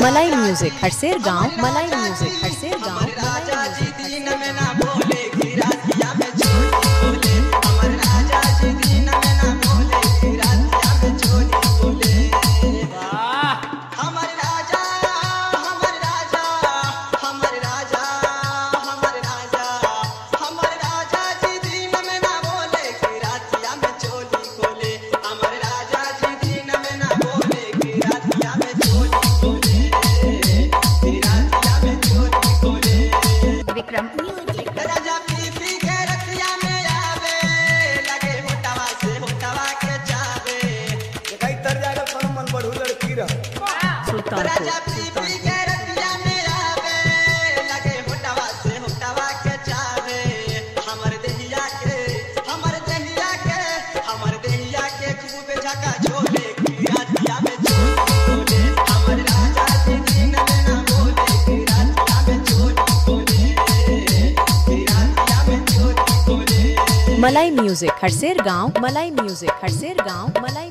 मलाई म्यूज़िक हरसेर गाँव मलाई म्यूज़िक हरसेर गाँव। बढ़ू लड़की मलाई म्यूज़िक हरसेर गाँव मलाई म्यूज़िक हरसेर गाँव मलाई